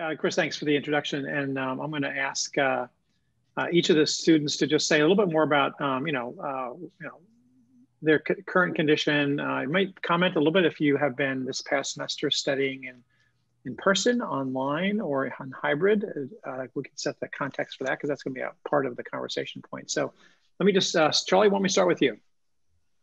uh, Chris, thanks for the introduction. And um, I'm going to ask uh, uh, each of the students to just say a little bit more about, um, you know, uh, you know, their current condition. Uh, you might comment a little bit if you have been this past semester studying in in person, online, or on hybrid. Uh, we can set the context for that because that's going to be a part of the conversation point. So let me just, Charly, why don't we start with you?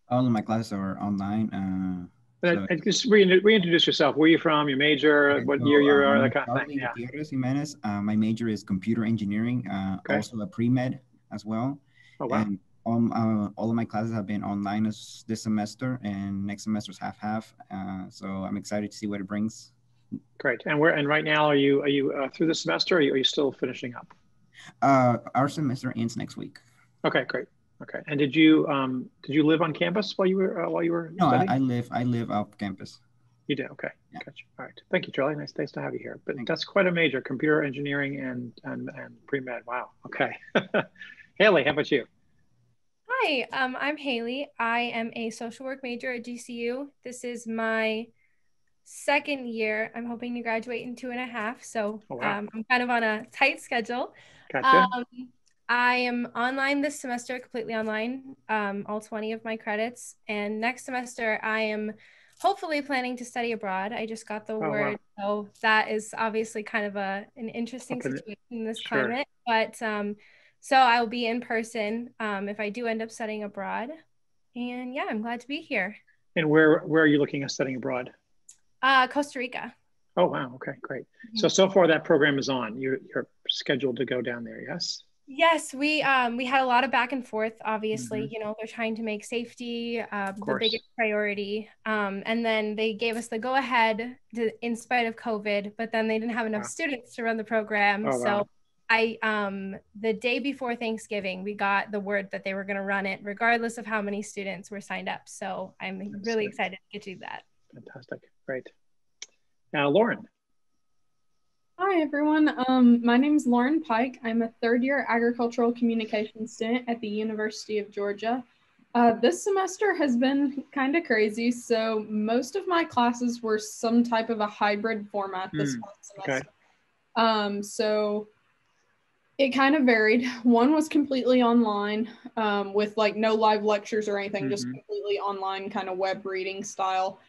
All of my classes are online so, just re- reintroduce yourself. Where are you from? Your major? Okay, what so, year you're? Um, that kind of thing. Yeah. Jimenez. Uh, my major is computer engineering. Uh, okay. Also a pre med as well. Oh wow. And all, uh, all of my classes have been online this, this semester, and next semester is half half. Uh, so I'm excited to see what it brings. Great. And where? And right now, are you are you uh, through the semester? Or are you, are you still finishing up? Uh, our semester ends next week. Okay, great. Okay. And did you um did you live on campus while you were uh, while you were? No, I, I, live I live off campus. You did. Okay. Yeah. Gotcha. All right. Thank you, Charly. Nice, nice to have you here. But that's quite a major computer engineering and and, and pre med. Wow. Okay. Hailey, how about you? Hi, um, I'm Hailey. I am a social work major at GCU. This is my second year. I'm hoping to graduate in two and a half. So oh, wow. um, I'm kind of on a tight schedule. Gotcha. Um, I am online this semester, completely online, um, all 20 of my credits. And next semester, I am hopefully planning to study abroad. I just got the oh, word. Wow. So that is obviously kind of a an interesting situation in this sure. climate. But um, so I'll be in person um, if I do end up studying abroad. And yeah, I'm glad to be here. And where where are you looking at studying abroad? Uh, Costa Rica. Oh wow! Okay, great. Mm-hmm. So so far that program is on. You're you're scheduled to go down there. Yes. Yes, we um we had a lot of back and forth. Obviously, mm-hmm. you know they're trying to make safety uh, the biggest priority. Um, and then they gave us the go ahead in spite of COVID, but then they didn't have enough wow. students to run the program. Oh, so wow. I um the day before Thanksgiving, we got the word that they were going to run it regardless of how many students were signed up. So I'm That's really good. excited to get to that. Fantastic, great. Now, Lauren. Hi, everyone. Um, my name is Lauren Pike. I'm a third year agricultural communication student at the University of Georgia. Uh, this semester has been kind of crazy. So, most of my classes were some type of a hybrid format this mm, semester. Okay. Um, so, it kind of varied. One was completely online um, with like no live lectures or anything, mm-hmm. just completely online kind of web reading style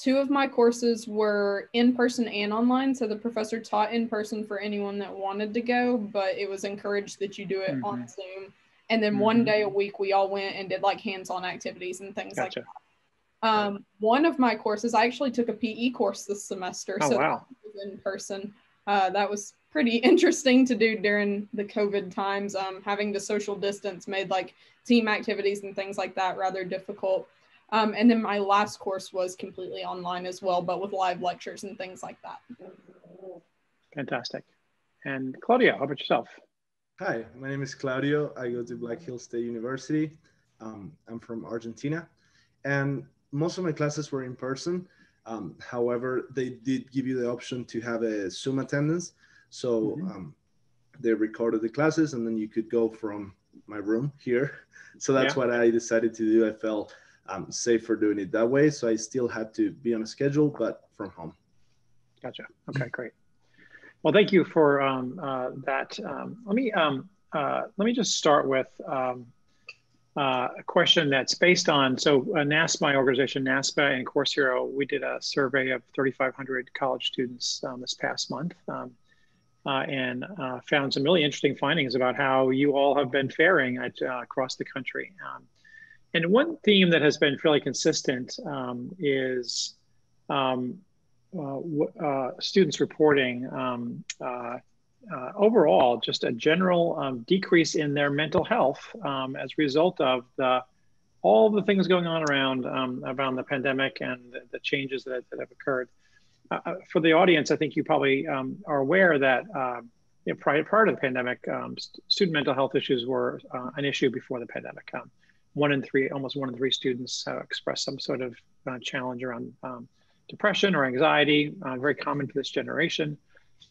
two of my courses were in person and online. So the professor taught in person for anyone that wanted to go, but it was encouraged that you do it mm-hmm. on Zoom. And then mm-hmm. one day a week, we all went and did like hands on activities and things gotcha. like that. Um, one of my courses, I actually took a PE course this semester. Oh, so wow. in person. Uh, that was pretty interesting to do during the COVID times. Um, having to social distance made like team activities and things like that rather difficult. Um, and then my last course was completely online as well, but with live lectures and things like that. Fantastic. And Claudio, how about yourself? Hi, my name is Claudio. I go to Black Hills State University. Um, I'm from Argentina. And most of my classes were in person. Um, however, they did give you the option to have a Zoom attendance. So mm-hmm. um, they recorded the classes and then you could go from my room here. So that's yeah. what I decided to do. I felt I'm safer doing it that way. So I still had to be on a schedule, but from home. Gotcha. Okay, great. Well, thank you for um, uh, that. Um, let me um, uh, let me just start with um, uh, a question that's based on so uh, my organization NASPA and Course Hero, we did a survey of 3,500 college students um, this past month. Um, uh, and uh, found some really interesting findings about how you all have been faring at, across the country. Um, and one theme that has been fairly consistent um, is um, uh, uh, students reporting um, uh, uh, overall just a general um, decrease in their mental health um, as a result of the all the things going on around um, around the pandemic and the, the changes that, that, have occurred. Uh, uh, for the audience, I think you probably are aware that prior, prior to the pandemic, st student mental health issues were an issue before the pandemic one in three, almost one in three students uh, express some sort of uh, challenge around um, depression or anxiety, uh, very common for this generation.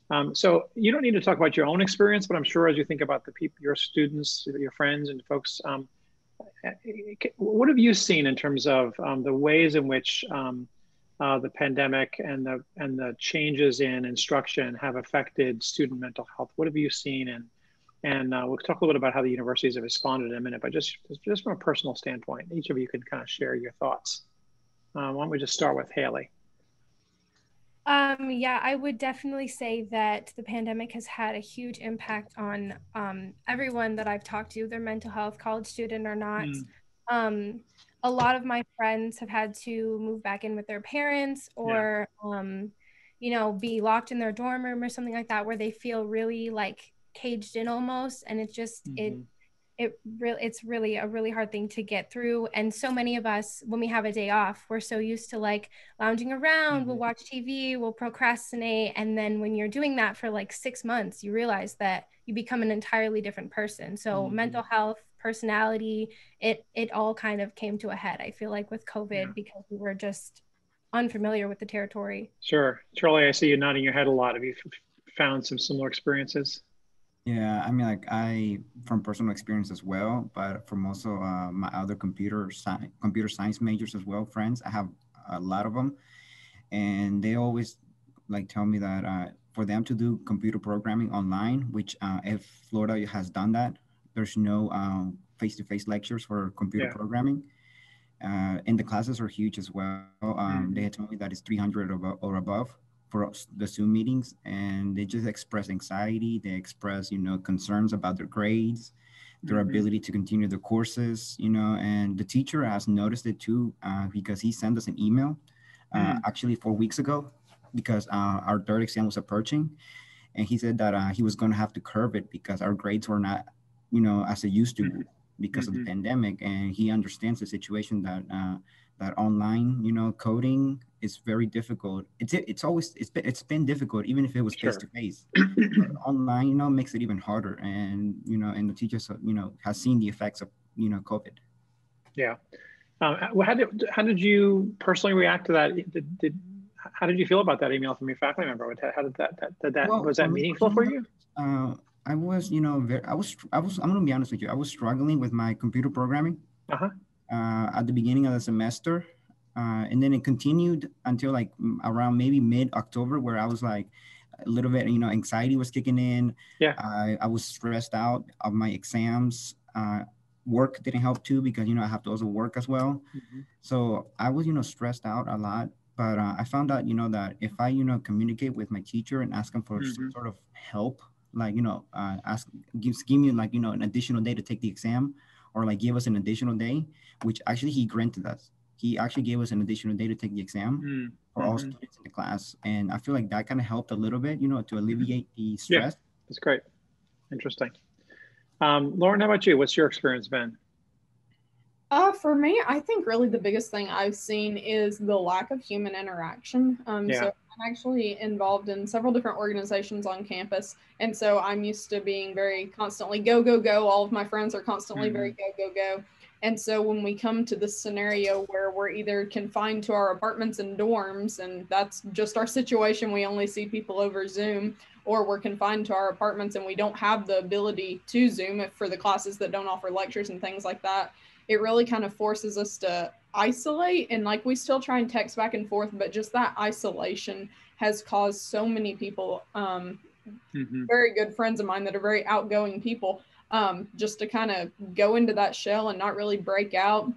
Um, so you don't need to talk about your own experience, but I'm sure as you think about the people, your students, your friends and folks, um, what have you seen in terms of um, the ways in which um, uh, the pandemic and the and the changes in instruction have affected student mental health? What have you seen? And and uh, we'll talk a little bit about how the universities have responded in a minute. But just just from a personal standpoint, each of you can kind of share your thoughts. Uh, why don't we just start with Hailey? Um, yeah, I would definitely say that the pandemic has had a huge impact on um, everyone that I've talked to, their mental health, college student or not. Mm. Um, a lot of my friends have had to move back in with their parents or, yeah. um, you know, be locked in their dorm room or something like that, where they feel really like caged in almost. And it's just, mm-hmm. it, it really it's really a really hard thing to get through and so many of us when we have a day off we're so used to like lounging around mm-hmm. we'll watch tv we'll procrastinate and then when you're doing that for like six months you realize that you become an entirely different person so mm-hmm. mental health personality it it all kind of came to a head i feel like with covid yeah. because we were just unfamiliar with the territory sure charly i see you nodding your head a lot have you found some similar experiences yeah i mean like i from personal experience as well but from also uh, my other computer science computer science majors as well friends i have a lot of them and they always like tell me that uh, for them to do computer programming online which uh, if florida has done that there's no um, face-to-face lectures for computer yeah. programming. Uh, and the classes are huge as well. Um, mm-hmm. They had told me that it's 300 or, or above for the Zoom meetings, and they just express anxiety. They express, you know, concerns about their grades, their mm-hmm. ability to continue the courses, you know. And the teacher has noticed it too uh, because he sent us an email uh, mm-hmm. actually four weeks ago because uh, our third exam was approaching, and he said that uh, he was going to have to curb it because our grades were not you know, as it used to mm-hmm. because of the mm-hmm. pandemic. And he understands the situation that uh, that online, you know, coding is very difficult. It's it's always it's been it's been difficult, even if it was face to face. Online, you know, makes it even harder. And you know, and the teachers, you know, has seen the effects of you know COVID. Yeah. Um, how did how did you personally react to that? Did, did how did you feel about that email from your faculty member? How did that, that, did that well, was that meaningful for you? Uh, I was, you know, very, I was, I was, I'm gonna be honest with you. I was struggling with my computer programming uh-huh. uh, at the beginning of the semester, uh, and then it continued until like around maybe mid October, where I was like a little bit, you know, anxiety was kicking in. Yeah. I, I was stressed out of my exams. Uh, work didn't help too because you know I have to also work as well. Mm-hmm. So I was, you know, stressed out a lot. But uh, I found out, you know, that if I, you know, communicate with my teacher and ask him for mm-hmm. some sort of help like you know uh, ask give, give me like you know an additional day to take the exam or like give us an additional day which actually he granted us he actually gave us an additional day to take the exam mm-hmm. for all mm-hmm. students in the class and i feel like that kind of helped a little bit you know to alleviate the stress yeah, that's great interesting um, lauren how about you what's your experience been uh, for me, I think really the biggest thing I've seen is the lack of human interaction. Um, yeah. So I'm actually involved in several different organizations on campus. And so I'm used to being very constantly go, go, go. All of my friends are constantly mm-hmm. very go, go, go. And so when we come to this scenario where we're either confined to our apartments and dorms, and that's just our situation, we only see people over Zoom, or we're confined to our apartments and we don't have the ability to Zoom for the classes that don't offer lectures and things like that, it really kind of forces us to isolate and like we still try and text back and forth but just that isolation has caused so many people um, mm-hmm. very good friends of mine that are very outgoing people um, just to kind of go into that shell and not really break out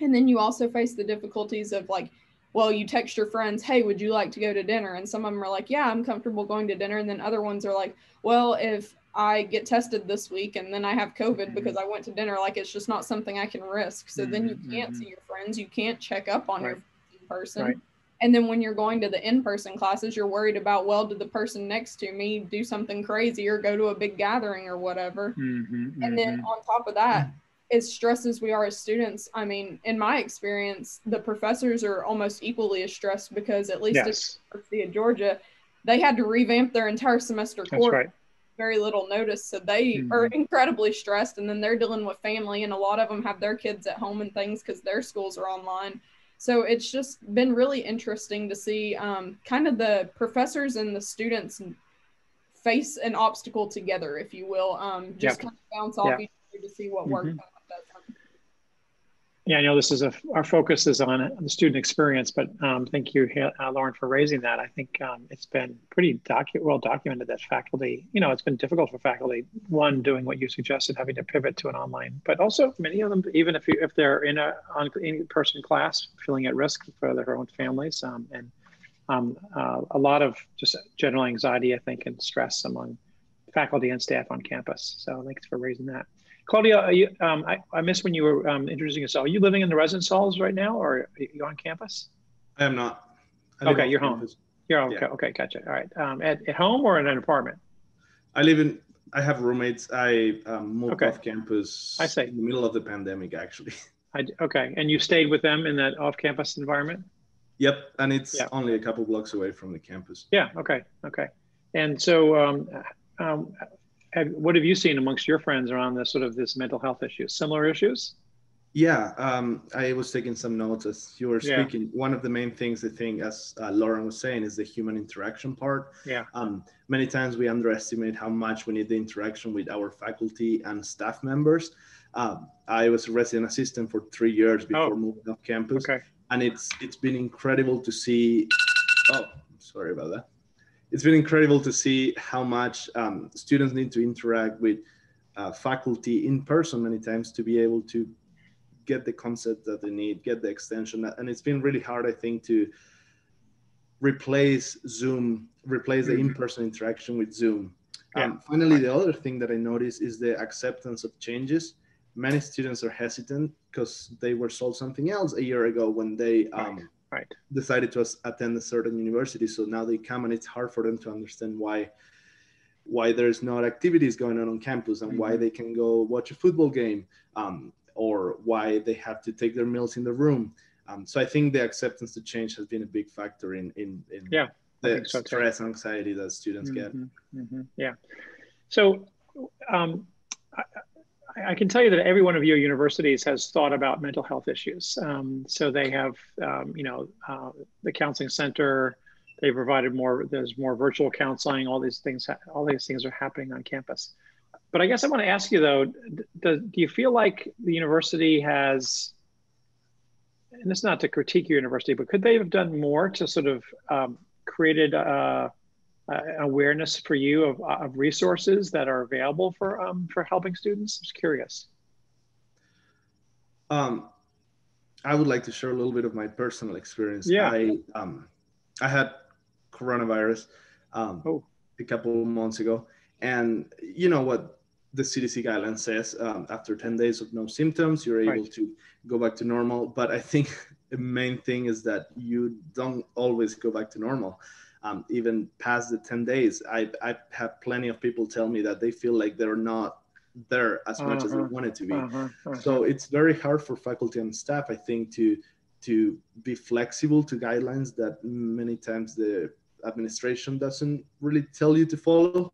and then you also face the difficulties of like well you text your friends hey would you like to go to dinner and some of them are like yeah i'm comfortable going to dinner and then other ones are like well if I get tested this week and then I have COVID mm-hmm. because I went to dinner. Like it's just not something I can risk. So mm-hmm. then you can't mm-hmm. see your friends. You can't check up on right. your person. Right. And then when you're going to the in person classes, you're worried about, well, did the person next to me do something crazy or go to a big gathering or whatever? Mm-hmm. And then mm-hmm. on top of that, as stressed as we are as students, I mean, in my experience, the professors are almost equally as stressed because at least yes. at the University of Georgia, they had to revamp their entire semester course. Right very little notice. So they mm-hmm. are incredibly stressed. And then they're dealing with family, and a lot of them have their kids at home and things because their schools are online. So it's just been really interesting to see um, kind of the professors and the students face an obstacle together, if you will. Um, just yep. kind of bounce off yep. each other to see what mm-hmm. works. Yeah, I know this is a, our focus is on the student experience, but um, thank you, uh, Lauren, for raising that. I think um, it's been pretty docu- well documented that faculty, you know, it's been difficult for faculty, one, doing what you suggested, having to pivot to an online, but also many of them, even if, you, if they're in a on, in-person class, feeling at risk for their own families, um, and um, uh, a lot of just general anxiety, I think, and stress among faculty and staff on campus. So thanks for raising that. Claudia, you, um, I, I, missed when you were um, introducing yourself. Are you living in the residence halls right now, or are you on campus? I am not. I okay, you're campus. home. You're okay. Yeah. Okay, gotcha. All right. Um, at, at home or in an apartment? I live in. I have roommates. I um, moved okay. off campus. I see. In the middle of the pandemic, actually. I, okay, and you stayed with them in that off-campus environment? Yep, and it's yeah. only a couple blocks away from the campus. Yeah. Okay. Okay. And so, um, um, have, what have you seen amongst your friends around this sort of this mental health issue? Similar issues? Yeah, um, I was taking some notes as you were speaking. Yeah. One of the main things I think, as uh, Lauren was saying, is the human interaction part. Yeah. Um, many times we underestimate how much we need the interaction with our faculty and staff members. Um, I was a resident assistant for three years before oh. moving off campus, okay. and it's it's been incredible to see. Oh, sorry about that it's been incredible to see how much um, students need to interact with uh, faculty in person many times to be able to get the concept that they need, get the extension. And it's been really hard, I think, to replace Zoom, replace the mm-hmm. in-person interaction with Zoom. Yeah. Um, finally, the other thing that I noticed is the acceptance of changes. Many students are hesitant because they were sold something else a year ago when they um, right. decided to attend a certain university. So now they come and it's hard for them to understand why why there's not activities going on on campus and mm-hmm. why they can go watch a football game um, or why they have to take their meals in the room. Um, so I think the acceptance to change has been a big factor in in, in yeah, the so stress and anxiety that students mm-hmm. get. Mm-hmm. Yeah. So um, I can tell you that every one of your universities has thought about mental health issues. Um, so they have, um, you know, uh, the counseling center. They provided more. There's more virtual counseling. All these things. All these things are happening on campus. But I guess I want to ask you though: do, do you feel like the university has? And it's not to critique your university, but could they have done more to sort of um, created? Uh, uh, awareness for you of, of resources that are available for um, for helping students? I'm Just curious. Um, I would like to share a little bit of my personal experience. Yeah. I um, I had coronavirus um, oh. a couple of months ago, and you know what the CDC guideline says: um, after 10 days of no symptoms, you're able right. to go back to normal. But I think the main thing is that you don't always go back to normal um, even past the 10 days I, I have plenty of people tell me that they feel like they're not there as much uh-huh. as they uh-huh. wanted to be uh-huh. Uh-huh. so it's very hard for faculty and staff i think to to be flexible to guidelines that many times the administration doesn't really tell you to follow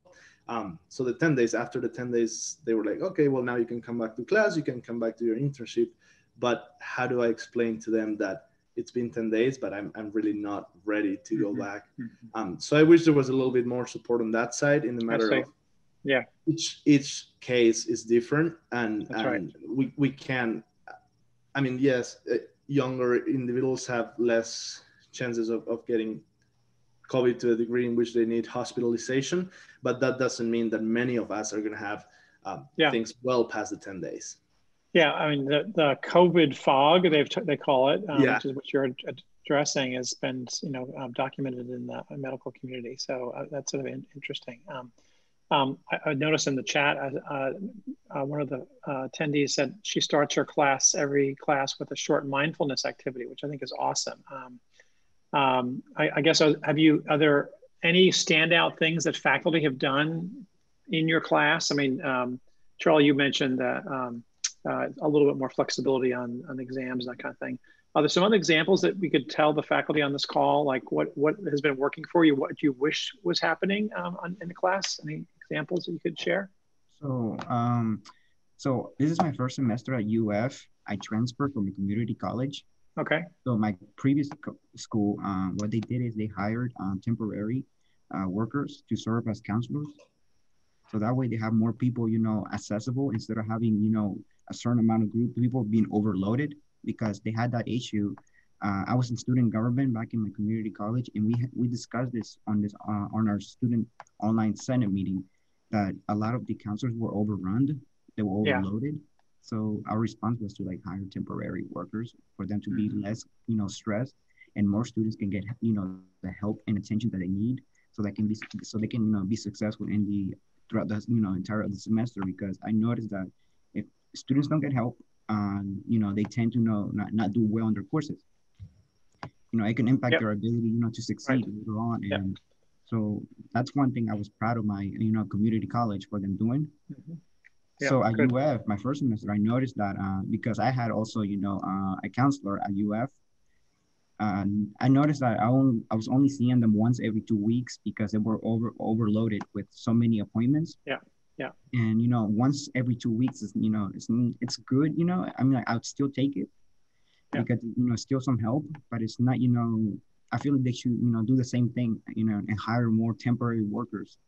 um, so the 10 days after the 10 days they were like okay well now you can come back to class you can come back to your internship but how do i explain to them that it's been 10 days, but I'm, I'm really not ready to go mm-hmm. back. Mm-hmm. Um, so I wish there was a little bit more support on that side in the matter of yeah each each case is different and, That's and right. we, we can I mean yes uh, younger individuals have less chances of, of getting COVID to a degree in which they need hospitalization, but that doesn't mean that many of us are going to have um, yeah. things well past the 10 days. Yeah, I mean the, the COVID fog they've they call it, um, yeah. which is what you're addressing, has been you know um, documented in the medical community. So uh, that's sort of interesting. Um, um, I, I, noticed in the chat, uh, uh, one of the uh, attendees said she starts her class every class with a short mindfulness activity, which I think is awesome. Um, um, I, I, guess uh, have you are there any standout things that faculty have done in your class? I mean, um, Charly, you mentioned that uh, a little bit more flexibility on, on exams and that kind of thing. Are there some other examples that we could tell the faculty on this call, like what, what has been working for you? What do you wish was happening um, on, in the class? Any examples that you could share? So, um, so this is my first semester at UF. I transferred from a community college. Okay. So my previous school, um, what they did is they hired um, temporary uh, workers to serve as counselors. So that way they have more people, you know, accessible instead of having, you know, a certain amount of group people being overloaded. because they had that issue. Uh, I was in student government back in my community college, and we we discussed this on this uh, on our student online senate meeting that a lot of the counselors were overrun, they were overloaded. Yeah. So our response was to like hire temporary workers for them to mm-hmm. be less, you know, stressed, and more students can get you know the help and attention that they need, so they can be so they can you know be successful in the throughout the you know entire of the semester. Because I noticed that students don't get help, and you know, they tend to know not, not do well in their courses. You know, it can impact yep. their ability, you know, to succeed right. later on. And yep. so that's one thing I was proud of my, you know, community college for them doing. Mm-hmm. Yeah, so at good. UF, my first semester, I noticed that uh, because I had also, you know, uh, a counselor at UF, and I noticed that I, only, I was only seeing them once every two weeks because they were over overloaded with so many appointments. Yeah. Yeah. And you know, once every two weeks is you know it's it's good. You know, I mean, like, I would still take it yeah. because you know still some help, but it's not you know. I feel like they should you know do the same thing you know and hire more temporary workers.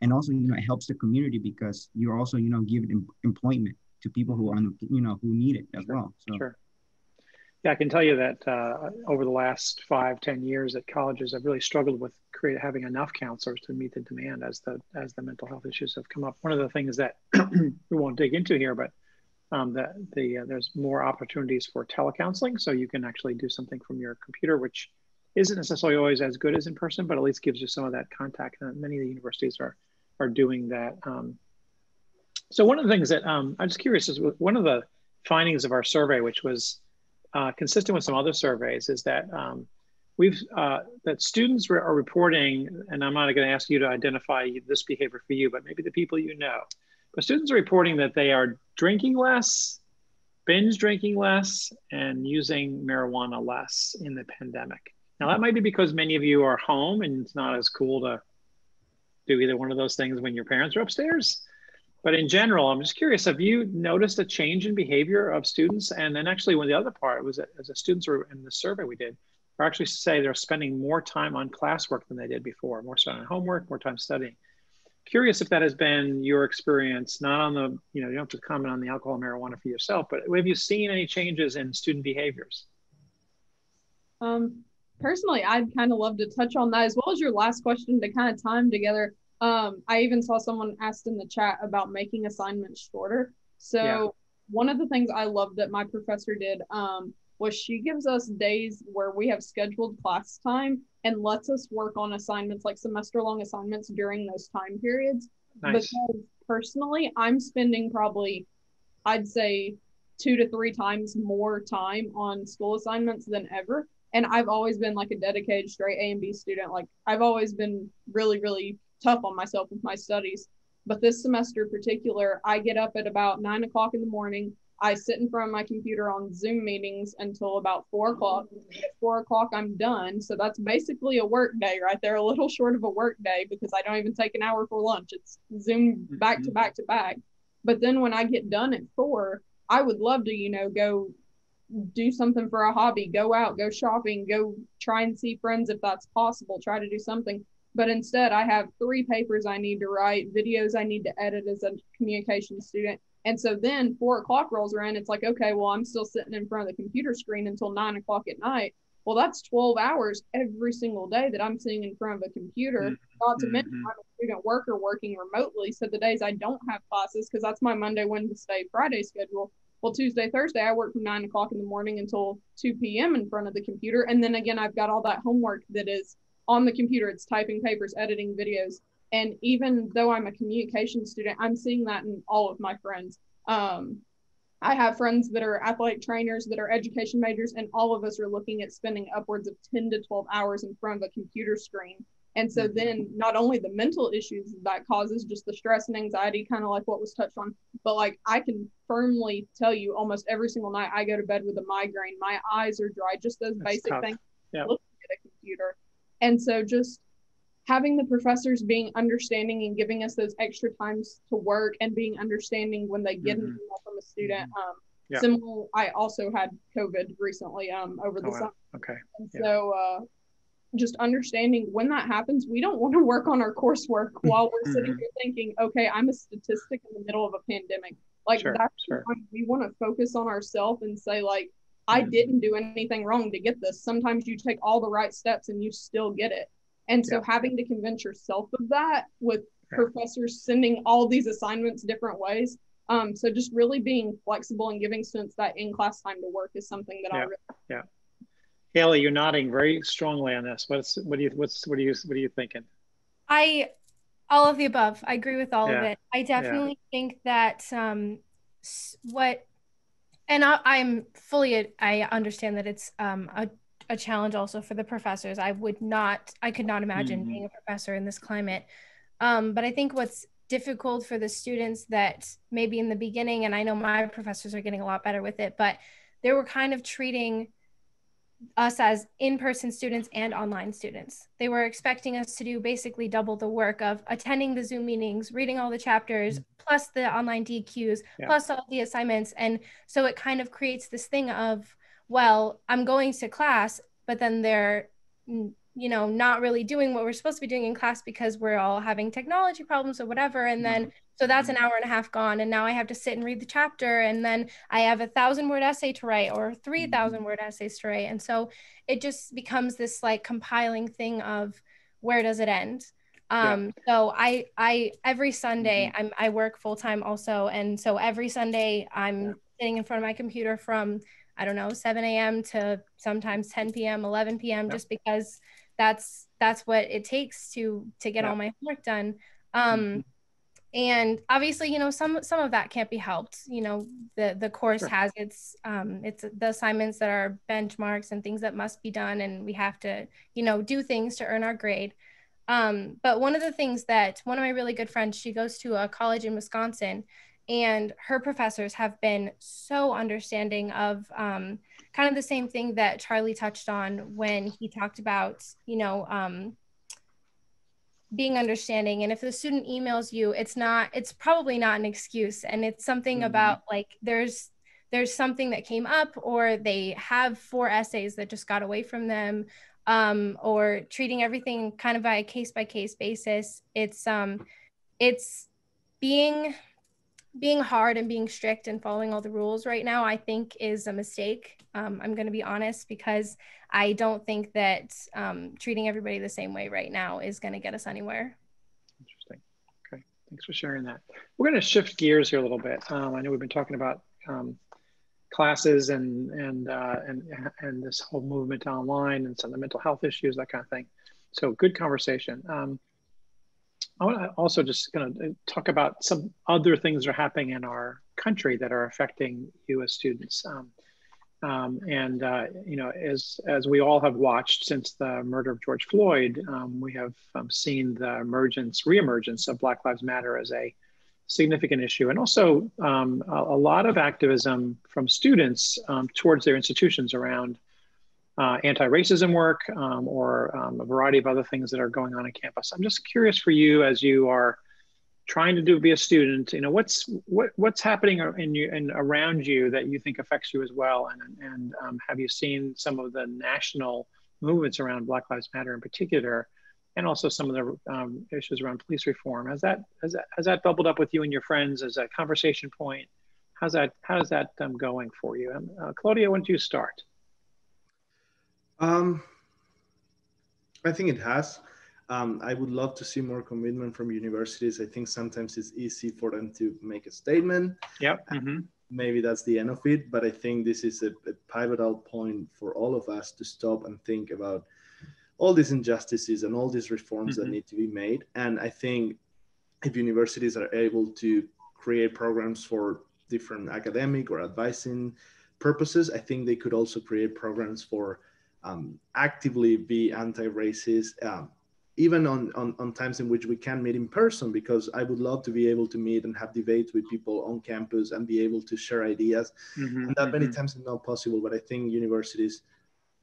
And also, you know, it helps the community because you're also you know giving employment to people who are you know who need it as well. So. Sure. Yeah, I can tell you that uh, over the last five, ten years, that colleges have really struggled with create, having enough counselors to meet the demand as the as the mental health issues have come up. One of the things that we won't dig into here, but um, that the uh, there's more opportunities for telecounseling, so you can actually do something from your computer, which isn't necessarily always as good as in person, but at least gives you some of that contact. And many of the universities are are doing that. Um, so one of the things that um, I'm just curious is one of the findings of our survey, which was uh, consistent with some other surveys, is that um, we've uh, that students are reporting, and I'm not going to ask you to identify this behavior for you, but maybe the people you know. But students are reporting that they are drinking less, binge drinking less, and using marijuana less in the pandemic. Now that might be because many of you are home and it's not as cool to do either one of those things when your parents are upstairs. But in general, I'm just curious, have you noticed a change in behavior of students? And then actually when the other part was that as the students were in the survey we did, are actually say they're spending more time on classwork than they did before, more time on homework, more time studying. Curious if that has been your experience, not on the, you know, you don't have to comment on the alcohol and marijuana for yourself, but have you seen any changes in student behaviors? Um, personally, I'd kind of love to touch on that as well as your last question to kind of time together. Um, I even saw someone asked in the chat about making assignments shorter. So yeah. one of the things I love that my professor did um, was she gives us days where we have scheduled class time and lets us work on assignments like semester long assignments during those time periods. Nice. Because personally, I'm spending probably, I'd say, two to three times more time on school assignments than ever. And I've always been like a dedicated straight A and B student. Like I've always been really, really tough on myself with my studies. But this semester in particular, I get up at about nine o'clock in the morning. I sit in front of my computer on Zoom meetings until about four o'clock. At four o'clock, I'm done. So that's basically a work day right there, a little short of a work day because I don't even take an hour for lunch. It's Zoom back to mm-hmm. back to back. But then when I get done at four, I would love to, you know, go do something for a hobby, go out, go shopping, go try and see friends if that's possible, try to do something. But instead, I have three papers I need to write, videos I need to edit as a communication student, and so then four o'clock rolls around. It's like, okay, well, I'm still sitting in front of the computer screen until nine o'clock at night. Well, that's 12 hours every single day that I'm sitting in front of a computer. Mm-hmm. Not to mention, mm-hmm. I'm a student worker working remotely. So the days I don't have classes, because that's my Monday, Wednesday, Friday schedule. Well, Tuesday, Thursday, I work from nine o'clock in the morning until 2 p.m. in front of the computer. And then again, I've got all that homework that is on the computer. It's typing papers, editing videos. And even though I'm a communication student, I'm seeing that in all of my friends. Um, I have friends that are athletic trainers, that are education majors, and all of us are looking at spending upwards of 10 to 12 hours in front of a computer screen. And so mm-hmm. then not only the mental issues that causes just the stress and anxiety, kind of like what was touched on, but like I can firmly tell you almost every single night I go to bed with a migraine. My eyes are dry, just those That's basic tough. things. Yeah. Looking at a computer. And so just having the professors being understanding and giving us those extra times to work and being understanding when they get mm-hmm. an email from a student. Mm-hmm. Um, yeah. Similar, I also had COVID recently um, over the oh, summer. Wow. Okay. And yeah. so uh, just understanding when that happens, we don't want to work on our coursework while we're sitting mm-hmm. here thinking, okay, I'm a statistic in the middle of a pandemic. Like sure, that's sure. we want to focus on ourselves and say like, I didn't do anything wrong to get this. Sometimes you take all the right steps and you still get it. And so yeah. having to convince yourself of that with yeah. professors sending all these assignments different ways. Um, so just really being flexible and giving students that in class time to work is something that yeah. I really yeah. Hailey, you're nodding very strongly on this. What's what do you what's what are you what are you thinking? I all of the above. I agree with all of it. I definitely think that um, what and I, am fully I understand that it's um, a, a challenge also for the professors. I would not I could not imagine mm-hmm. being a professor in this climate. Um, but I think what's difficult for the students that maybe in the beginning, and I know my professors are getting a lot better with it, but they were kind of treating us as in-person students and online students. They were expecting us to do basically double the work of attending the Zoom meetings, reading all the chapters, mm-hmm plus the online DQs, yeah. plus all the assignments. And so it kind of creates this thing of, well, I'm going to class, but then they're, you know, not really doing what we're supposed to be doing in class because we're all having technology problems or whatever. And then, mm-hmm. so that's an hour and a half gone. And now I have to sit and read the chapter. And then I have a thousand word essay to write or 3,000 mm-hmm. word essays to write. And so it just becomes this like compiling thing of where does it end? Um, yeah. so I, I, every Sunday mm-hmm. I'm, I work full time also. And so every Sunday I'm yeah. sitting in front of my computer from, I don't know, 7 a.m. to sometimes 10 p.m., 11 p.m., yeah. just because that's, that's what it takes to, to get all my homework done. Um, mm-hmm. and obviously, you know, some, some of that can't be helped. You know, the, the course sure. has its, um, it's the assignments that are benchmarks and things that must be done. And we have to, you know, do things to earn our grade. Um, but one of the things that one of my really good friends, she goes to a college in Wisconsin, and her professors have been so understanding of um, kind of the same thing that Charly touched on when he talked about, you know, um, being understanding. And if the student emails you, it's not, it's probably not an excuse, and it's something mm-hmm. about like there's there's something that came up or they have four essays that just got away from them um, or treating everything kind of by a case by case basis. It's um, it's being being hard and being strict and following all the rules right now. I think is a mistake. Um, I'm going to be honest because I don't think that um, treating everybody the same way right now is going to get us anywhere. Interesting. Okay, thanks for sharing that. We're going to shift gears here a little bit. Um, I know we've been talking about um, classes and and uh, and and this whole movement online and some of the mental health issues, that kind of thing. So good conversation. I want to also just kind of talk about some other things that are happening in our country that are affecting as students. Um, um, and uh, you know, as as we all have watched since the murder of George Floyd, um, we have um, seen the emergence, reemergence of Black Lives Matter as a significant issue, and also um, a, a, lot of activism from students um, towards their institutions around uh, anti-racism work um, or um, a variety of other things that are going on on campus. I'm just curious for you as you are trying to do be a student. You know, what's what what's happening in you and around you that you think affects you as well, and and um, have you seen some of the national movements around Black Lives Matter in particular? and also some of the um, issues around police reform. Has that has that has that bubbled up with you and your friends as a conversation point? How's that how's that um, going for you? Um, uh, Claudia, when do you start? Um, I think it has. Um, I would love to see more commitment from universities. I think sometimes it's easy for them to make a statement. Yep. Mm-hmm. Maybe that's the end of it, but I think this is a, a pivotal point for all of us to stop and think about all these injustices and all these reforms mm-hmm. that need to be made. And I think if universities are able to create programs for different academic or advising purposes, I think they could also create programs for um, actively be anti-racist, um, even on, on, on times in which we can meet in person, because I would love to be able to meet and have debates with people on campus and be able to share ideas. Mm-hmm, and that mm-hmm. many times is not possible, but I think universities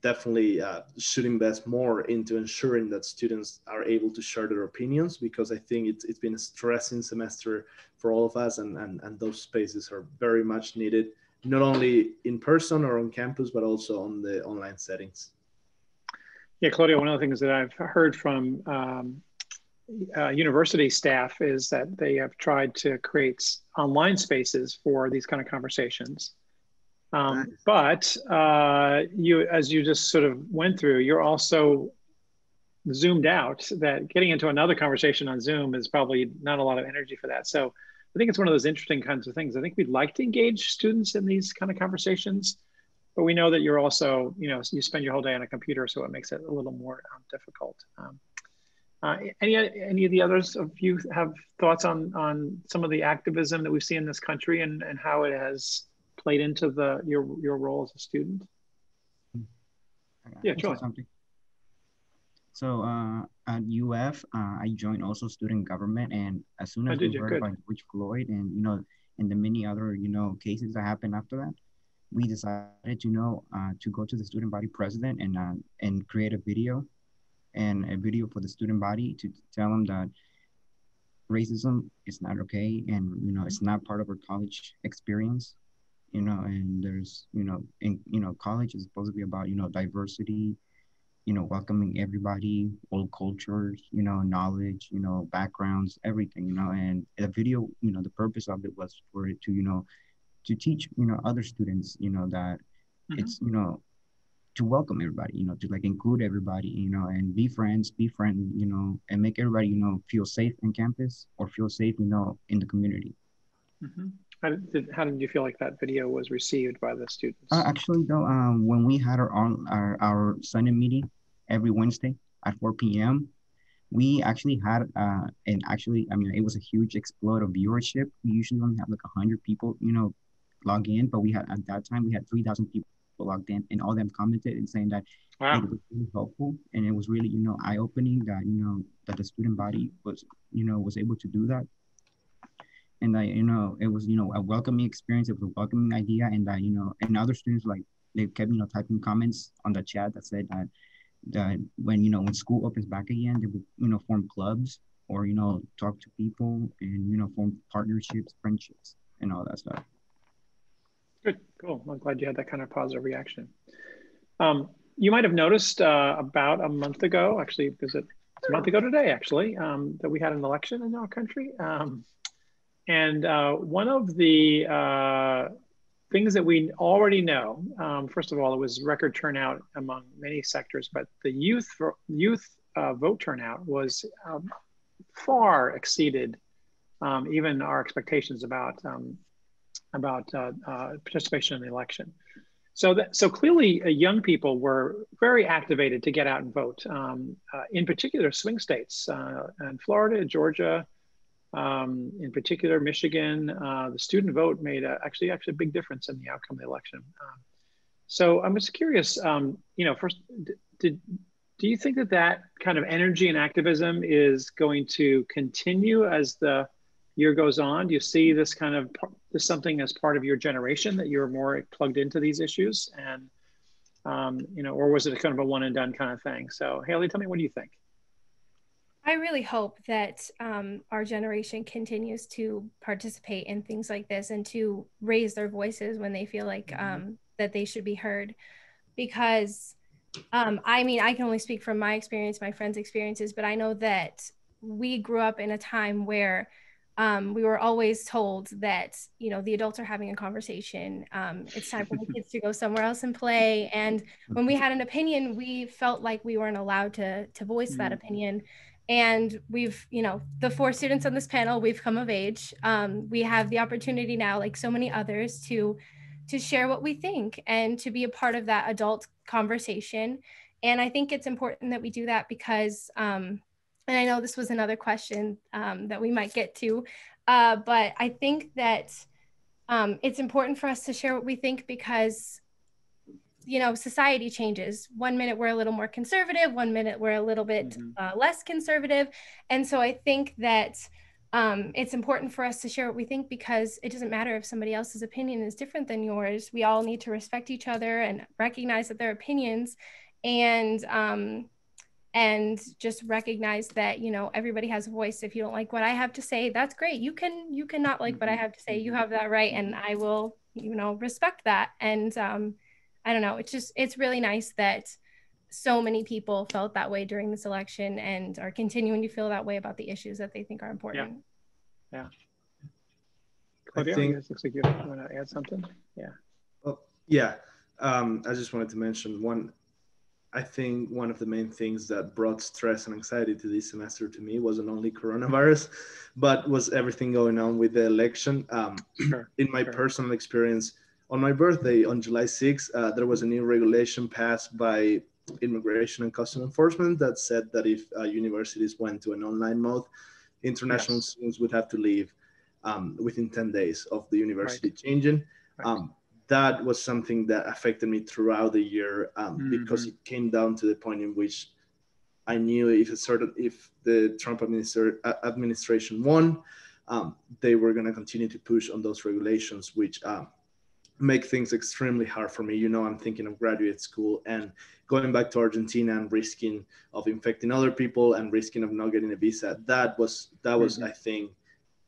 definitely uh, should invest more into ensuring that students are able to share their opinions because I think it's, it's been a stressing semester for all of us and, and, and those spaces are very much needed, not only in person or on campus, but also on the online settings. Yeah, Claudia, one of the things that I've heard from um, uh, university staff is that they have tried to create online spaces for these kind of conversations Um, but uh, you, as you just sort of went through, you're also zoomed out. That getting into another conversation on Zoom is probably not a lot of energy for that. So I think it's one of those interesting kinds of things. I think we'd like to engage students in these kind of conversations, but we know that you're also, you know, you spend your whole day on a computer, so it makes it a little more um, difficult. Um, uh, any any of the others of you have thoughts on on some of the activism that we see in this country and and how it has played into the your your role as a student? Yeah, sure. Something. So uh, at UF, uh, I joined also student government, and as soon as we heard about George Floyd and you know, and the many other you know cases that happened after that, we decided you know uh, to go to the student body president and uh, and create a video, and a video for the student body to tell them that racism is not okay, and you know it's not part of our college experience, you know, and there's you know in you know college is supposed to be about you know diversity you know, welcoming everybody, all cultures, you know, knowledge, you know, backgrounds, everything, you know, and the video, you know, the purpose of it was for it to, you know, to teach, you know, other students, you know, that mm-hmm. it's, you know, to welcome everybody, you know, to like include everybody, you know, and be friends, be friendly, you know, and make everybody, you know, feel safe in campus or feel safe, you know, in the community. Mm-hmm. How did, how did you feel like that video was received by the students? Uh, actually, though, um, when we had our on our, our Sunday meeting, every Wednesday at 4 p.m. We actually had, uh, and actually, I mean, it was a huge explode of viewership. We usually only have like 100 people, you know, log in, but we had, at that time, we had 3,000 people logged in and all them commented and saying that wow. it was really helpful. And it was really, you know, eye opening that, you know, that the student body was, you know, was able to do that and that you know it was you know a welcoming experience it was a welcoming idea and that you know and other students like they kept you know typing comments on the chat that said that that when you know when school opens back again, they will you know form clubs or you know talk to people and you know form partnerships, friendships, and all that stuff. Good, cool. I'm glad you had that kind of positive reaction. Um, you might have noticed uh, about a month ago, actually, because it's a month ago today, actually, um, that we had an election in our country. Um, and uh, one of the uh, things that we already know. Um, first of all, it was record turnout among many sectors, but the youth youth uh, vote turnout was um, far exceeded um, even our expectations about um, about uh, uh, participation in the election. So that so clearly, uh, young people were very activated to get out and vote. Um, uh, in particular, swing states uh, and Florida, Georgia. Um, in particular, Michigan, uh, the student vote made a, actually actually a big difference in the outcome of the election. Um, so I'm just curious, um, you know, first, did do you think that that kind of energy and activism is going to continue as the year goes on? Do you see this kind of this something as part of your generation that you're more plugged into these issues, and um, you know, or was it kind of a one and done kind of thing? So Hailey, tell me, what do you think? I really hope that um, our generation continues to participate in things like this and to raise their voices when they feel like mm-hmm. um, that they should be heard. Because, um, I mean, I can only speak from my experience, my friends' experiences, but I know that we grew up in a time where um, we were always told that you know the adults are having a conversation um, it's time for the kids to go somewhere else and play and when we had an opinion we felt like we weren't allowed to to voice that mm-hmm. opinion and we've you know the four students on this panel we've come of age. Um, we have the opportunity now like so many others to to share what we think and to be a part of that adult conversation. And i think it's important that we do that because um, and i know this was another question um, that we might get to uh, but i think that um, it's important for us to share what we think because you know society changes. One minute we're a little more conservative one minute we're a little bit mm-hmm. uh, less conservative. And so i think that um, it's important for us to share what we think because it doesn't matter if somebody else's opinion is different than yours. We all need to respect each other and recognize that their opinions and um, and just recognize that you know everybody has a voice. If you don't like what i have to say that's great. You can you cannot like what i mm-hmm. have to say. You have that right and i will you know respect that. And um, I don't know. It's just it's really nice that so many people felt that way during this election and are continuing to feel that way about the issues that they think are important. Yeah. yeah. Claudia, I think, looks like you want to add something. Yeah. Well, Yeah, um, I just wanted to mention one. I think one of the main things that brought stress and anxiety to this semester to me wasn't only coronavirus, but was everything going on with the election. Um, sure, in my sure. personal experience, on my birthday on July 6th, uh, there was a new regulation passed by Immigration and Customs Enforcement that said that if uh, universities went to an online mode, international yes. students would have to leave um, within 10 days of the university right. changing. Right. Um, that was something that affected me throughout the year um, mm-hmm. because it came down to the point in which I knew if a certain if the Trump administra- administration won, um, they were going to continue to push on those regulations, which um, make things extremely hard for me. You know, I'm thinking of graduate school and going back to Argentina and risking of infecting other people and risking of not getting a visa. That was that was mm-hmm. I think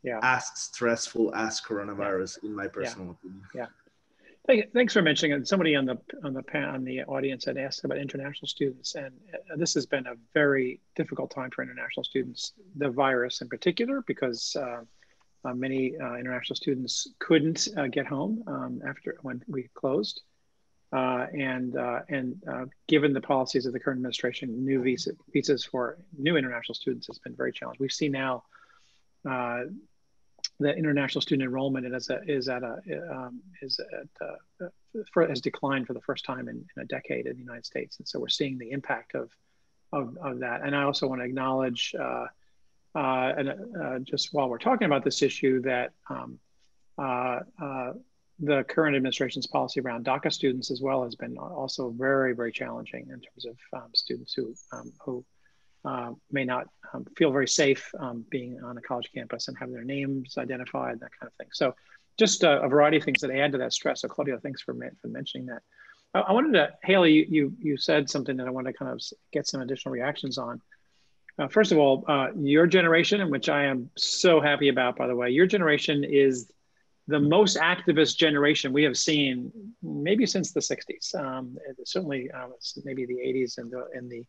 yeah. as stressful as coronavirus yeah. in my personal yeah. opinion. Yeah. Thanks for mentioning it. Somebody on the on the on the audience had asked about international students, and uh, this has been a very difficult time for international students. The virus, in particular, because uh, uh, many uh, international students couldn't uh, get home um, after when we closed. Uh, and uh, and uh, given the policies of the current administration, new visa, visas for new international students has been very challenging. We see now the international student enrollment is, a, is at a um, is at for, has declined for the first time in, in, a decade in the United States, and so we're seeing the impact of of, of that. And I also want to acknowledge uh, and uh, just while we're talking about this issue, that um, uh, the current administration's policy around DACA students as well has been also very, very challenging in terms of um, students who um, who uh, may not um, feel very safe um, being on a college campus and having their names identified, that kind of thing. So, just a, a, variety of things that add to that stress. So, Claudio, thanks for, for mentioning that. I, I wanted to, Hailey, you, you, you said something that I wanted to kind of get some additional reactions on. Uh, first of all, uh, your generation, which I am so happy about, by the way, your generation is the most activist generation we have seen maybe since the 60s. Um, certainly, uh, maybe the 80s and the, in the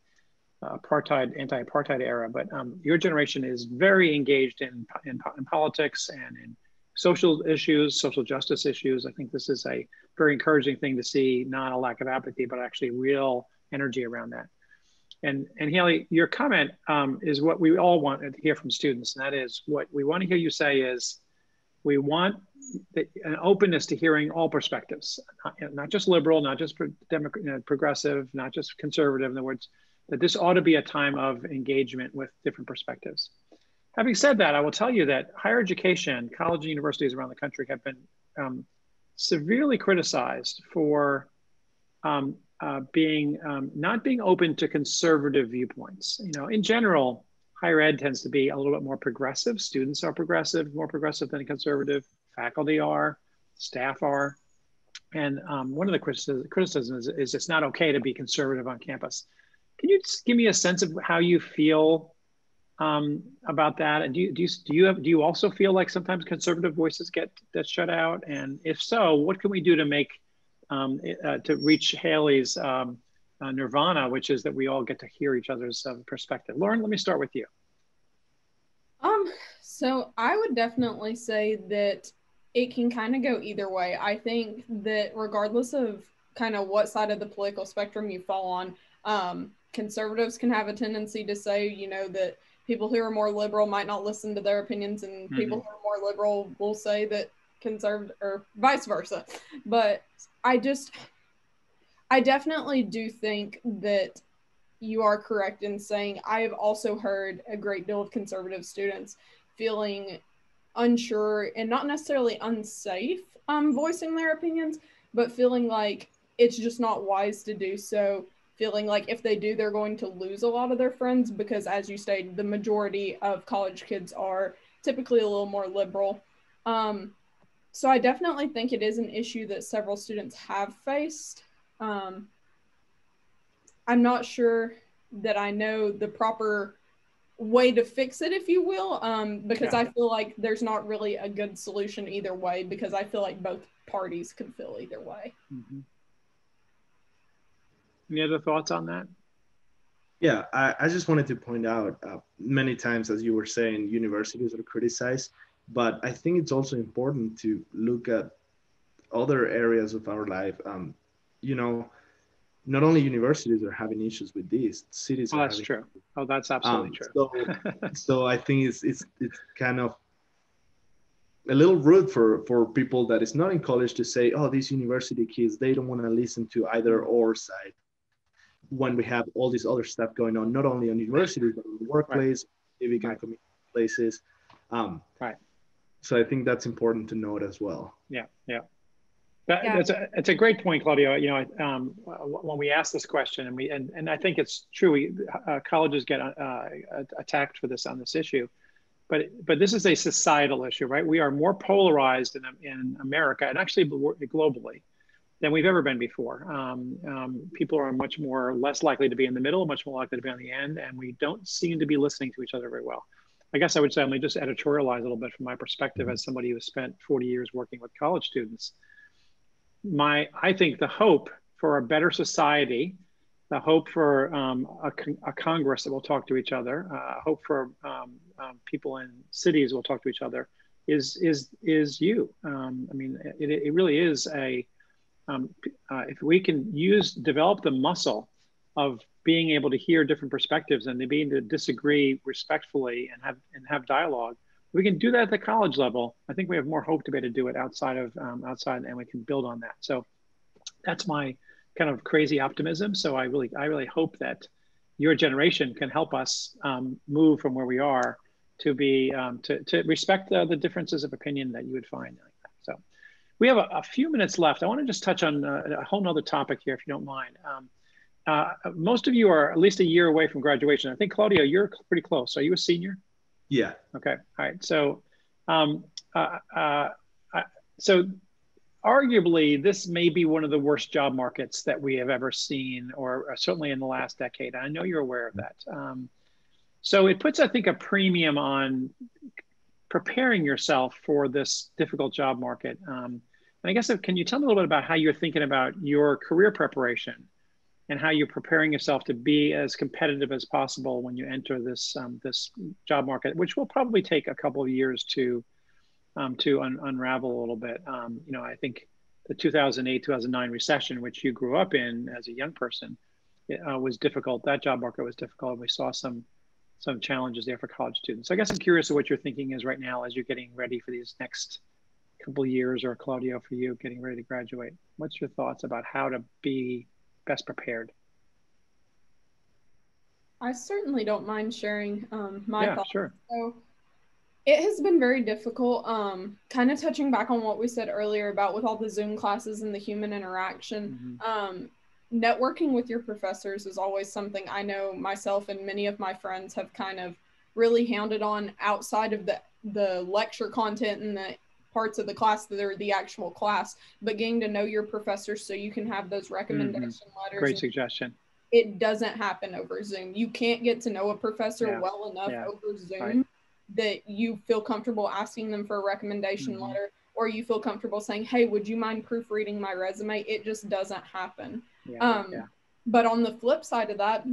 uh, apartheid, anti-apartheid era. But um, your generation is very engaged in, in, in politics and in social issues, social justice issues. I think this is a very encouraging thing to see, not a lack of apathy, but actually real energy around that. And, and Hailey, your comment um, is what we all want to hear from students. And that is what we want to hear you say is we want the, an openness to hearing all perspectives, not, not just liberal, not just pro, you know, progressive, not just conservative. In other words, that this ought to be a time of engagement with different perspectives. Having said that, I will tell you that higher education, college and universities around the country have been um, severely criticized for um, uh, being um, not being open to conservative viewpoints. You know, in general, higher ed tends to be a little bit more progressive. Students are progressive, more progressive than conservative. Faculty are, staff are, and um, one of the criticisms is, is it's not okay to be conservative on campus. Can you just give me a sense of how you feel um, about that? And do you, do you do you have do you also feel like sometimes conservative voices get that shut out? And if so, what can we do to make um, uh, to reach Hailey's um, uh, nirvana, which is that we all get to hear each other's uh, perspective. Lauren, let me start with you. Um, so I would definitely say that it can kind of go either way. I think that regardless of kind of what side of the political spectrum you fall on, um, conservatives can have a tendency to say, you know, that people who are more liberal might not listen to their opinions, and mm-hmm. people who are more liberal will say that conservative or vice versa. But I just, I definitely do think that you are correct in saying I have also heard a great deal of conservative students feeling unsure and not necessarily unsafe um, voicing their opinions, but feeling like it's just not wise to do so. Feeling like if they do, they're going to lose a lot of their friends because, as you stated, the majority of college kids are typically a little more liberal. Um, so I definitely think it is an issue that several students have faced. Um, I'm not sure that I know the proper way to fix it, if you will, um, because yeah. I feel like there's not really a good solution either way, because I feel like both parties could feel either way. Mm-hmm. Any other thoughts on that? Yeah, I, I just wanted to point out uh, many times, as you were saying, universities are criticized but I think it's also important to look at other areas of our life. Um, you know, not only universities are having issues with this, cities. Oh, that's true. Oh, that's absolutely um, true. So, so I think it's it's it's kind of a little rude for for people that is not in college to say, oh, these university kids they don't want to listen to either or side. When we have all this other stuff going on, not only on universities but in the workplace, right. civic and community places. Um, right. So I think that's important to note as well. Yeah, yeah. That, yeah. That's a, it's a great point, Claudio. You know, um, when we ask this question, and we and, and I think it's true. We uh, colleges get uh, attacked for this on this issue, but but this is a societal issue, right? We are more polarized in in America and actually globally than we've ever been before. Um, um, people are much more less likely to be in the middle, much more likely to be on the end, and we don't seem to be listening to each other very well. I guess I would say, let me just editorialize a little bit from my perspective as somebody who has spent 40 years working with college students my I think the hope for a better society, the hope for um, a, a, Congress that will talk to each other, uh, hope for um, um, people in cities will talk to each other, is is is you. Um, I mean, it, it really is a. Um, uh, if we can use develop the muscle of being able to hear different perspectives and being to disagree respectfully and have and have dialogue, we can do that at the college level. I think we have more hope to be able to do it outside of um, outside, and we can build on that. So that's my kind of crazy optimism. So I really, I really hope that your generation can help us um, move from where we are to be um, to, to respect the, the differences of opinion that you would find. So we have a, a few minutes left. I want to just touch on a, uh, a whole nother topic here, if you don't mind. Um, uh, most of you are at least a year away from graduation. I think Claudio, you're pretty close. Are you a senior? Yeah. Okay. All right. So, um, uh, uh, so arguably, this may be one of the worst job markets that we have ever seen, or uh, certainly in the last decade. I know you're aware of that. Um, so it puts, I think, a premium on preparing yourself for this difficult job market. Um, and I guess, can you tell me a little bit about how you're thinking about your career preparation? And how you're preparing yourself to be as competitive as possible when you enter this um, this job market, which will probably take a couple of years to um, to un- unravel a little bit. Um, you know, I think the 2008 2009 recession, which you grew up in as a young person, it, uh, was difficult. That job market was difficult. and We saw some some challenges there for college students. So I guess I'm curious of what your thinking is right now as you're getting ready for these next couple of years, or Claudio, for you getting ready to graduate. What's your thoughts about how to be best prepared? I certainly don't mind sharing um, my yeah, thoughts. Sure. So it has been very difficult. Um, kind of touching back on what we said earlier about with all the Zoom classes and the human interaction. Mm-hmm. Um, networking with your professors is always something I know myself and many of my friends have kind of really hounded on outside of the the lecture content and the parts of the class that are the actual class, but getting to know your professor so you can have those recommendation mm-hmm. letters. Great suggestion. It doesn't happen over Zoom. You can't get to know a professor yeah. well enough yeah. over Zoom right. that you feel comfortable asking them for a recommendation mm-hmm. letter or you feel comfortable saying, Hey, would you mind proofreading my resume? It just doesn't happen. Yeah, um. But on the flip side of that,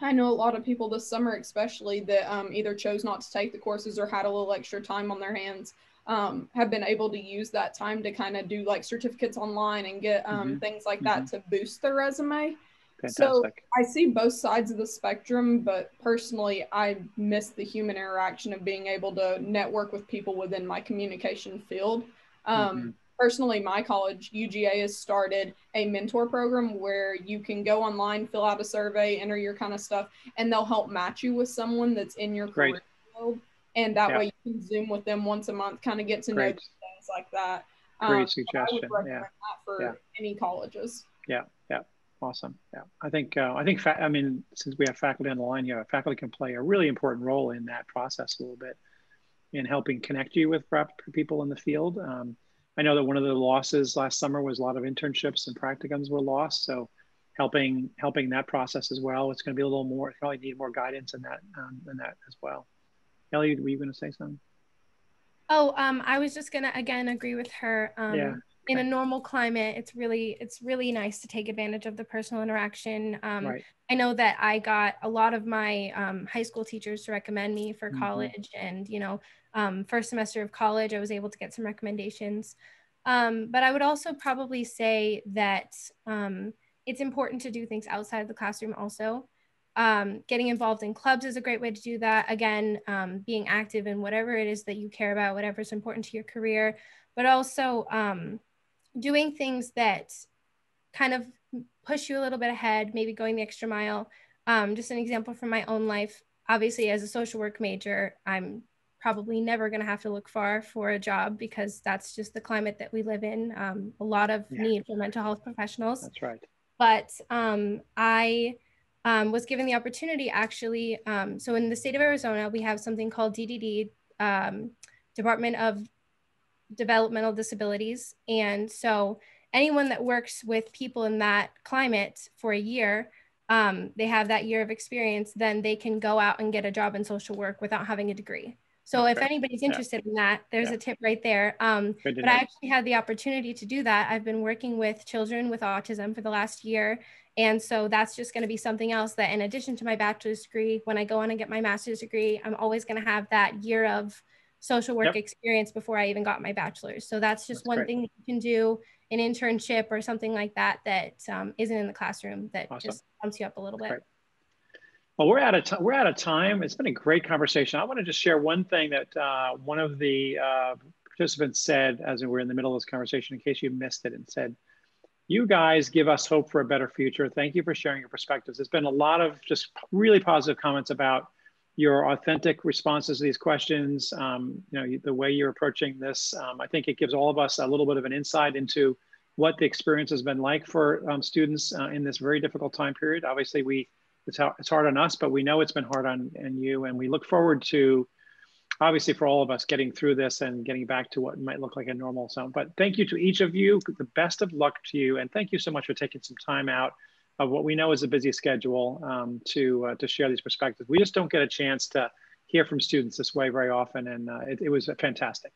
I know a lot of people this summer, especially that um, either chose not to take the courses or had a little extra time on their hands um, have been able to use that time to kind of do like certificates online and get um, mm-hmm. things like that mm-hmm. to boost their resume. Fantastic. So I see both sides of the spectrum, but personally, I miss the human interaction of being able to network with people within my communication field. Um, mm-hmm. Personally, my college, UGA, has started a mentor program where you can go online, fill out a survey, enter your kind of stuff, and they'll help match you with someone that's in your Great. career field and that yeah. way you can zoom with them once a month, kind of get to Great. know things like that. Great um, suggestion. yeah. for yeah. any colleges. Yeah, yeah, awesome. Yeah, I think uh, I think fa- I mean since we have faculty on the line here, faculty can play a really important role in that process a little bit in helping connect you with people in the field. Um, I know that one of the losses last summer was a lot of internships and practicums were lost, so helping helping that process as well. It's going to be a little more. Probably need more guidance in that um, in that as well. Hailey, were you going to say something? Oh, um, I was just gonna again agree with her. Um, yeah. In a normal climate, it's really it's really nice to take advantage of the personal interaction. Um, right. I know that I got a lot of my um, high school teachers to recommend me for mm-hmm. college, and you know, um, first semester of college, I was able to get some recommendations. Um, but I would also probably say that um, it's important to do things outside of the classroom also. Um, getting involved in clubs is a great way to do that. Again, um, being active in whatever it is that you care about, whatever is important to your career, but also um, doing things that kind of push you a little bit ahead, maybe going the extra mile. Um, just an example from my own life. Obviously, as a social work major, I'm probably never going to have to look far for a job because that's just the climate that we live in. Um, a lot of yeah. need for mental health professionals. That's right. But um, I um, was given the opportunity actually. Um, so in the state of Arizona, we have something called DDD, um, Department of Developmental Disabilities. And so anyone that works with people in that climate for a year, um, they have that year of experience, then they can go out and get a job in social work without having a degree. So if anybody's interested yeah. in that, there's yeah. a tip right there. Um, but know. I actually had the opportunity to do that. I've been working with children with autism for the last year. And so that's just going to be something else that, in addition to my bachelor's degree, when I go on and get my master's degree, I'm always going to have that year of social work yep. experience before I even got my bachelor's. So that's just that's one great. thing that you can do an internship or something like that that um, not in the classroom that awesome. just bumps you up a little bit. Great. Well, we're out of time. We're out of time. It's been a great conversation. I want to just share one thing that uh, one of the uh, participants said as we were in the middle of this conversation, in case you missed it, and said, "You guys give us hope for a better future. Thank you for sharing your perspectives." There's been a lot of just really positive comments about your authentic responses to these questions. Um, you know, the way you're approaching this. Um, I think it gives all of us a little bit of an insight into what the experience has been like for um, students uh, in this very difficult time period. Obviously, we it's, it's hard on us, but we know it's been hard on, on you. And we look forward to, obviously, for all of us getting through this and getting back to what might look like a normal zone. But thank you to each of you. The best of luck to you. And thank you so much for taking some time out of what we know is a busy schedule um, to, uh, to share these perspectives. We just don't get a chance to hear from students this way very often. And uh, it, it was fantastic.